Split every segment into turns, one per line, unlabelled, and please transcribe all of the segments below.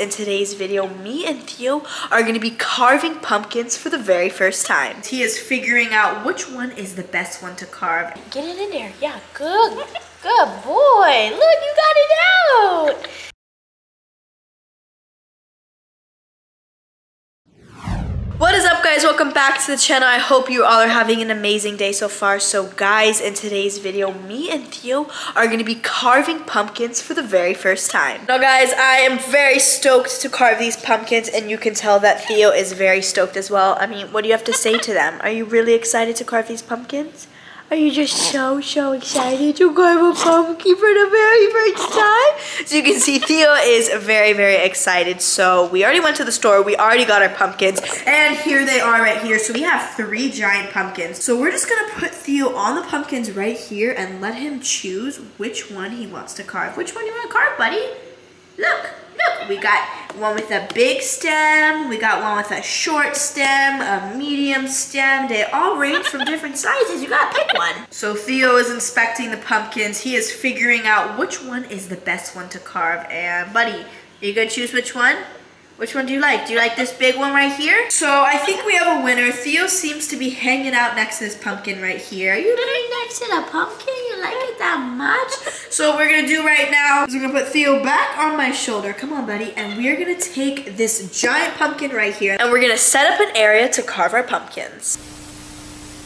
In today's video, me and Theo are going to be carving pumpkins for the very first time. He is figuring out which one is the best one to carve.
Get it in there. Yeah, good. Good boy. Look, you got it out.
What is up guys? Welcome back to the channel. I hope you all are having an amazing day so far. So guys, in today's video, me and Theo are going to be carving pumpkins for the very first time. Now guys, I am very stoked to carve these pumpkins and you can tell that Theo is very stoked as well. I mean, what do you have to say to them? Are you really excited to carve these pumpkins? Are you just so, so excited to carve a pumpkin for the very first time? So you can see Theo is very, very excited. So we already went to the store. We already got our pumpkins. And here they are right here. So we have three giant pumpkins. So we're just going to put Theo on the pumpkins right here and let him choose which one he wants to carve. Which one do you want to carve, buddy? Look. We got one with a big stem, we got one with a short stem, a medium stem. They all range from different sizes. You gotta pick one. So Theo is inspecting the pumpkins. He is figuring out which one is the best one to carve. And buddy, you gonna choose which one? Which one do you like? Do you like this big one right here? So I think we have a winner. Theo seems to be hanging out next to this pumpkin right here. Are you living next to the pumpkin? You like it that much? So what we're gonna do right now is we're gonna put Theo back on my shoulder. Come on, buddy. And we're gonna take this giant pumpkin right here and we're gonna set up an area to carve our pumpkins.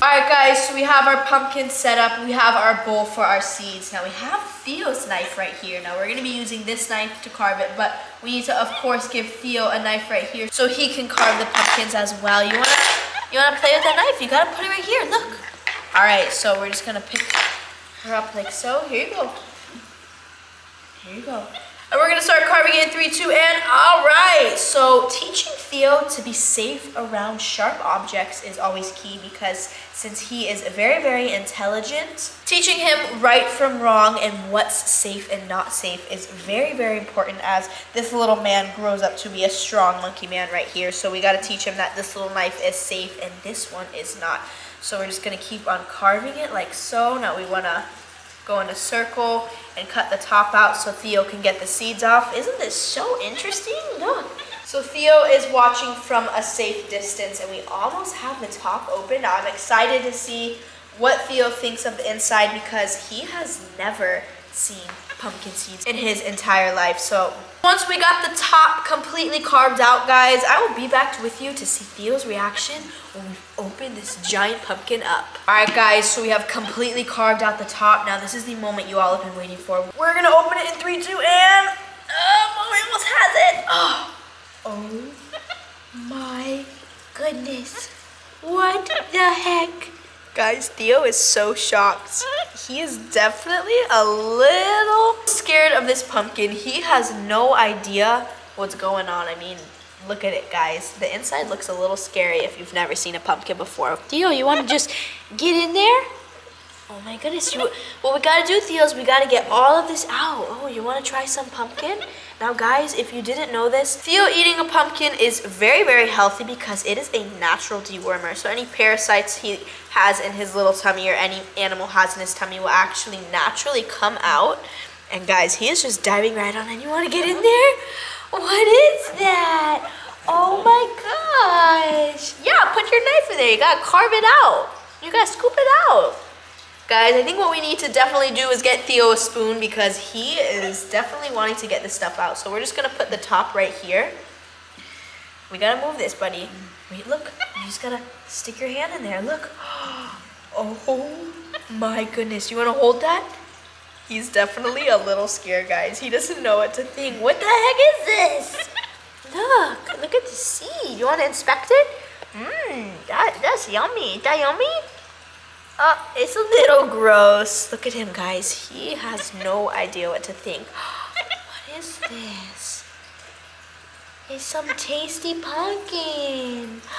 All right, guys, so we have our pumpkin set up. We have our bowl for our seeds. Now we have Theo's knife right here. Now we're gonna be using this knife to carve it, but we need to, of course, give Theo a knife right here so he can carve the pumpkins as well. You wanna, you wanna play with that knife? You gotta put it right here, look. All right, so we're just gonna pick her up like so. Here you go. Here you go. And we're gonna start carving it in three, two, and all right. So teaching Theo to be safe around sharp objects is always key because since he is very, very intelligent, teaching him right from wrong and what's safe and not safe is very, very important as this little man grows up to be a strong monkey man right here. So we gotta teach him that this little knife is safe and this one is not. So we're just gonna keep on carving it like so. Now we wanna go in a circle and cut the top out so Theo can get the seeds off. Isn't this so interesting? Look. So Theo is watching from a safe distance and we almost have the top open. I'm excited to see what Theo thinks of the inside because he has never seen pumpkin seeds in his entire life. So once we got the top completely carved out, guys, I will be back with you to see Theo's reaction open this giant pumpkin up. All right, guys, so we have completely carved out the top. Now, this is the moment you all have been waiting for. We're gonna open it in three, two, and, um, oh, Mommy almost has it. Oh, oh my goodness. What the heck? Guys, Theo is so shocked. He is definitely a little scared of this pumpkin. He has no idea what's going on. I mean, look at it, guys. The inside looks a little scary if you've never seen a pumpkin before. Theo, you want to just get in there? Oh my goodness. You, what we got to do, Theo, is we got to get all of this out. Oh, you want to try some pumpkin? Now guys, if you didn't know this, Theo eating a pumpkin is very, very healthy because it is a natural dewormer. So any parasites he has in his little tummy or any animal has in his tummy will actually naturally come out. And guys, he is just diving right on and you want to get in there? What is that? Oh my gosh. Yeah, put your knife in there. You got to carve it out. You got to scoop it out. Guys, I think what we need to definitely do is get Theo a spoon because he is definitely wanting to get this stuff out. So we're just gonna put the top right here. We gotta move this, buddy. Wait, look, you just gotta stick your hand in there, look. Oh my goodness, you wanna hold that? He's definitely a little scared, guys. He doesn't know what to think. What the heck is this? Look, look at the seed. You wanna inspect it? Mmm, that, that's yummy. Is that yummy? Uh, it's a little gross. Look at him, guys. He has no idea what to think. what is this? It's some tasty pumpkin.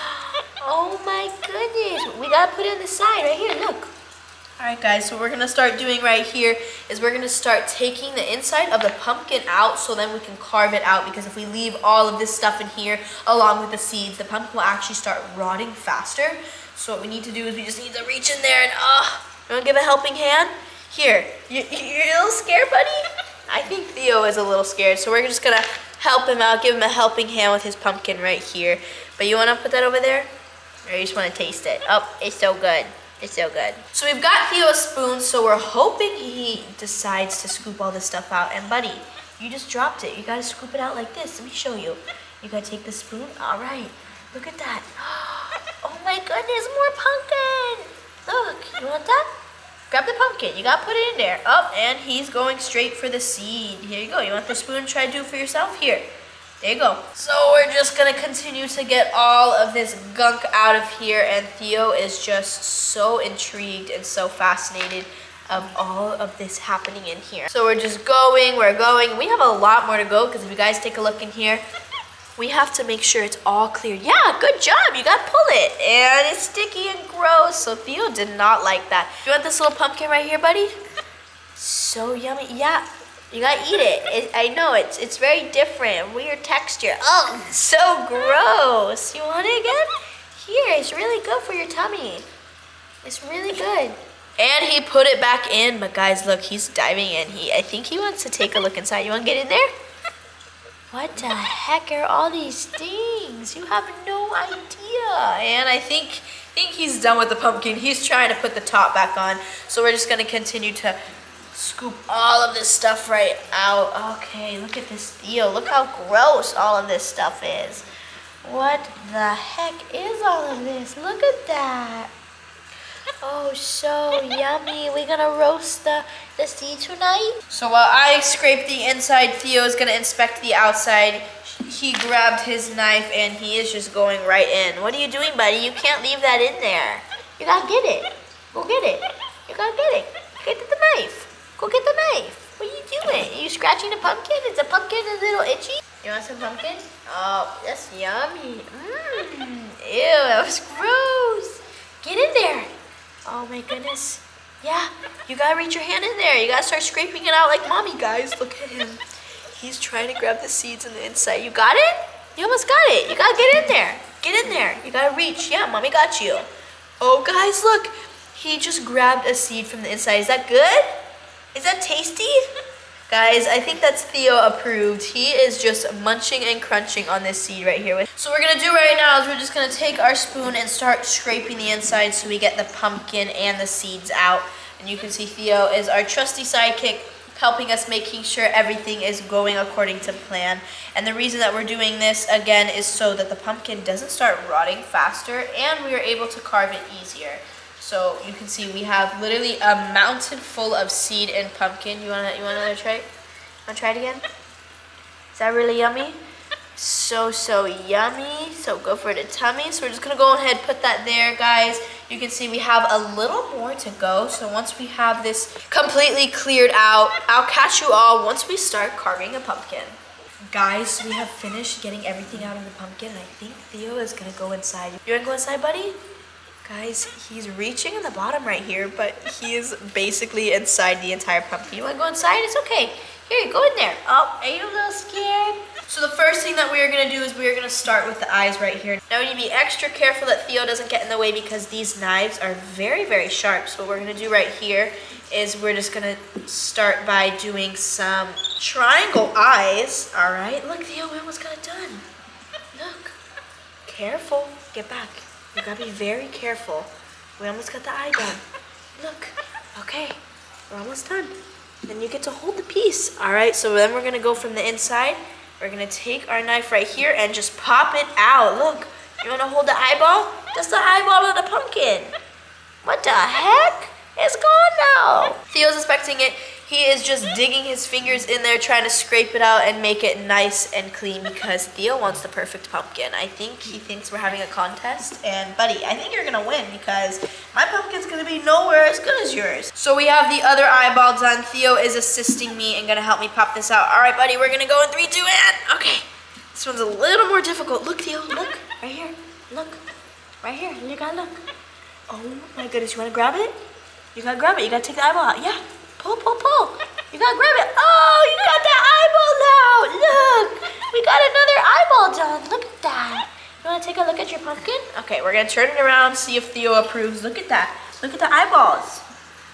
Oh my goodness. We gotta put it on the side right here, look. Alright guys, so what we're gonna start doing right here is we're gonna start taking the inside of the pumpkin out so then we can carve it out because if we leave all of this stuff in here along with the seeds, the pumpkin will actually start rotting faster. So what we need to do is we just need to reach in there and, uh, you wanna give a helping hand? Here, you, you're a little scared, buddy? I think Theo is a little scared, so we're just gonna help him out, give him a helping hand with his pumpkin right here. But you want to put that over there? Or you just want to taste it? Oh, it's so good. It's so good. So we've got Theo a spoon, so we're hoping he decides to scoop all this stuff out. And buddy, you just dropped it. You gotta scoop it out like this. Let me show you. You gotta take the spoon. All right, look at that. Oh my goodness, more pumpkin. Look, you want that? Grab the pumpkin. You gotta put it in there. Up, oh, and he's going straight for the seed. Here you go. You want the spoon? Try to do it for yourself. Here. There you go. So we're just gonna continue to get all of this gunk out of here and Theo is just so intrigued and so fascinated of all of this happening in here. So we're just going, we're going. We have a lot more to go because if you guys take a look in here, we have to make sure it's all clear. Yeah, good job. You got pull it. And it's sticky and gross. So Theo did not like that. You want this little pumpkin right here, buddy? So yummy. Yeah, you gotta eat it. it. I know it's it's very different, weird texture. Oh, so gross. You want it again? Here, it's really good for your tummy. It's really good. And he put it back in, but guys, look, he's diving in. He, I think he wants to take a look inside. You want to get in there? What the heck are all these things? You have no idea. And I think, think he's done with the pumpkin. He's trying to put the top back on. So we're just to continue to scoop all of this stuff right out. Okay, look at this Theo. Look how gross all of this stuff is. What the heck is all of this? Look at that. Oh, so yummy. We're gonna roast the, the seed tonight? So while I scrape the inside, Theo is gonna inspect the outside. He grabbed his knife and he is just going right in. What are you doing, buddy? You can't leave that in there. You gotta get it. Go get it. You gotta get it. Get the knife. Go get the knife. What are you doing? Are you scratching the pumpkin? Is the pumpkin a little itchy? You want some pumpkin? Oh, that's yummy. Mmm. Ew, that was gross. Get in there. Oh my goodness. Yeah, you gotta reach your hand in there. You gotta start scraping it out like mommy, guys. Look at him. He's trying to grab the seeds on the inside. You got it? You almost got it. You gotta get in there. Get in there. You gotta reach. Yeah, mommy got you. Oh, guys, look. He just grabbed a seed from the inside. Is that good? Is that tasty? Guys, I think that's Theo approved. He is just munching and crunching on this seed right here. So what we're gonna do right now is we're just gonna take our spoon and start scraping the inside so we get the pumpkin and the seeds out. And you can see Theo is our trusty sidekick helping us making sure everything is going according to plan. And the reason that we're doing this again is so that the pumpkin doesn't start rotting faster and we are able to carve it easier. So you can see we have literally a mountain full of seed and pumpkin. You wanna you want another try? Wanna try it again? Is that really yummy? So so yummy. So go for the tummy. So we're just gonna go ahead and put that there, guys. You can see we have a little more to go. So once we have this completely cleared out, I'll catch you all once we start carving a pumpkin. Guys, we have finished getting everything out of the pumpkin. I think Theo is gonna go inside. You wanna go inside, buddy? Guys, he's reaching in the bottom right here, but he is basically inside the entire pumpkin. You wanna go inside? It's okay. Here, go in there. Oh, are you a little scared? So the first thing that we are gonna do is we are gonna start with the eyes right here. Now we need to be extra careful that Theo doesn't get in the way because these knives are very, very sharp. So what we're gonna do right here is we're just gonna start by doing some triangle eyes. All right, look Theo, we almost got it done. Look, careful, get back. You gotta be very careful. We almost got the eye done. Look, okay, we're almost done. Then you get to hold the piece. All right, so then we're gonna go from the inside. We're gonna take our knife right here and just pop it out. Look, you wanna hold the eyeball? That's the eyeball of the pumpkin. What the heck? It's gone now. Theo's expecting it. He is just digging his fingers in there trying to scrape it out and make it nice and clean because Theo wants the perfect pumpkin. I think he thinks we're having a contest. And buddy, I think you're gonna win because my pumpkin's gonna be nowhere as good as yours. So we have the other eyeball done. Theo is assisting me and gonna help me pop this out. All right, buddy, we're gonna go in three, two, and okay. This one's a little more difficult. Look, Theo, look, right here, look, right here, you gotta look. Oh my goodness, you wanna grab it? You gotta grab it, you gotta take the eyeball out, yeah. Pull, pull, pull. You gotta grab it. Oh, you got that eyeball out. Look, we got another eyeball done. Look at that. You wanna take a look at your pumpkin? Okay, we're gonna turn it around, see if Theo approves. Look at that. Look at the eyeballs.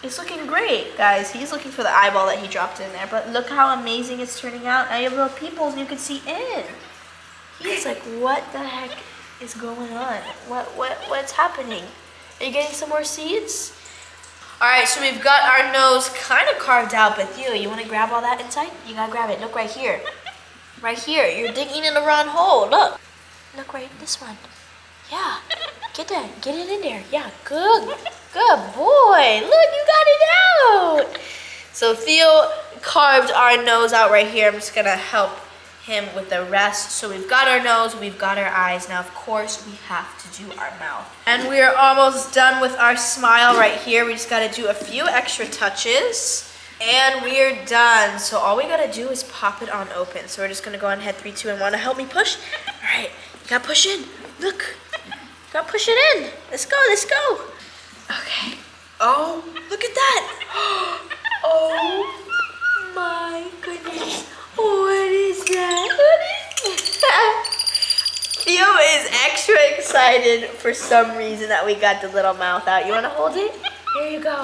It's looking great, guys. He's looking for the eyeball that he dropped in there, but look how amazing it's turning out. Now you have little and you can see in. He's like, what the heck is going on? What what what's happening? Are you getting some more seeds? All right, so we've got our nose kind of carved out, but you, you want to grab all that inside? You gotta grab it. Look right here. Right here. You're digging in the wrong hole. Look. Look right this one. Yeah. Get that. Get it in there. Yeah. Good. Good boy. Look, you got it out. So Theo carved our nose out right here. I'm just gonna help him with the rest. So we've got our nose, we've got our eyes. Now, of course, we have to do our mouth. And we are almost done with our smile right here. We just gotta do a few extra touches. And we're done. So all we gotta do is pop it on open. So we're just gonna go on head three, two, and one. Help me push. All right, you gotta push in. Look, you gotta push it in. Let's go, let's go. Okay. Oh, look at that. Oh my goodness. What is that? What is that? Theo is extra excited for some reason that we got the little mouth out. You want to hold it? Here you go.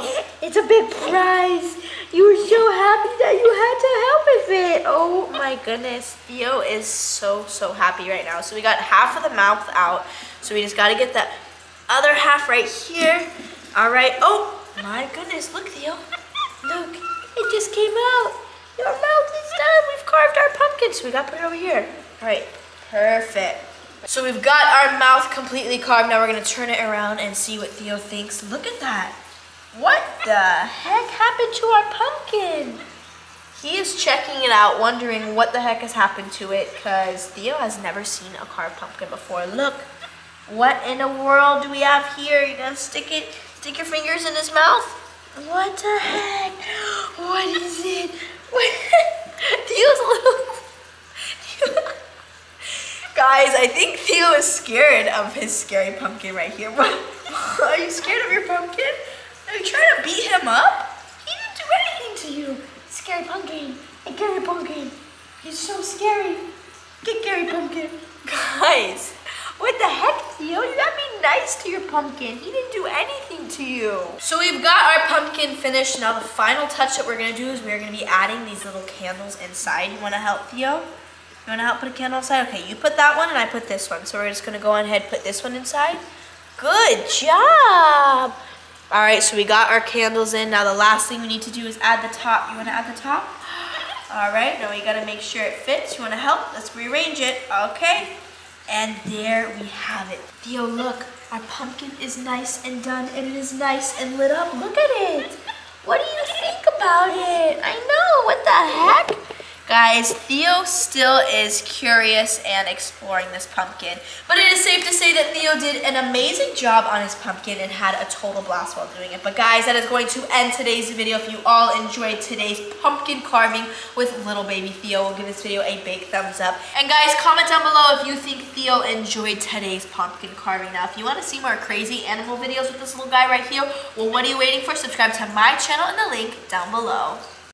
It's a big prize. You were so happy that you had to help with it. Oh my goodness. Theo is so, so happy right now. So we got half of the mouth out. So we just got to get that other half right here. All right. Oh my goodness. Look, Theo. Look. It just came out. Your mouth is done. We've carved our pumpkin. So we got to put it over here. All right. Perfect. So we've got our mouth completely carved. Now we're going to turn it around and see what Theo thinks. Look at that. What the heck happened to our pumpkin? He is checking it out, wondering what the heck has happened to it because Theo has never seen a carved pumpkin before. Look, what in the world do we have here? You gonna stick it, stick your fingers in his mouth? What the heck? What is it? Theo's a little... Guys, I think Theo is scared of his scary pumpkin right here. Are you scared of your pumpkin? Are you trying to beat him up? He didn't do anything to you. Scary pumpkin. Gary Pumpkin. He's so scary. Get Gary Pumpkin. Guys, what the heck, Theo? You gotta be nice to your pumpkin. He didn't do anything to you. So we've got our pumpkin finished. Now the final touch that we're gonna do is we're gonna be adding these little candles inside. You wanna help, Theo? You wanna help put a candle inside? Okay, you put that one and I put this one. So we're just gonna go on ahead put this one inside. Good job. All right, so we got our candles in. Now the last thing we need to do is add the top. You wanna add the top? All right, now we gotta make sure it fits. You wanna help? Let's rearrange it, okay? And there we have it. Theo, look, our pumpkin is nice and done and it is nice and lit up. Look at it. What do you think about it? I know, what the heck? Guys, Theo still is curious and exploring this pumpkin, but it is safe to say that Theo did an amazing job on his pumpkin and had a total blast while doing it. But guys, that is going to end today's video. If you all enjoyed today's pumpkin carving with little baby Theo, we'll give this video a big thumbs up. And guys, comment down below if you think Theo enjoyed today's pumpkin carving. Now, if you want to see more crazy animal videos with this little guy right here, well, what are you waiting for? Subscribe to my channel in the link down below.